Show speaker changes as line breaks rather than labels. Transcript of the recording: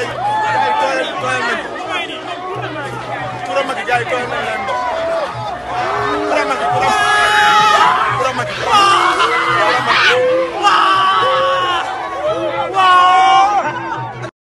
gars yi gars yi tooyal tooyal nañ ko turam ak gars yi tooyal nañ leen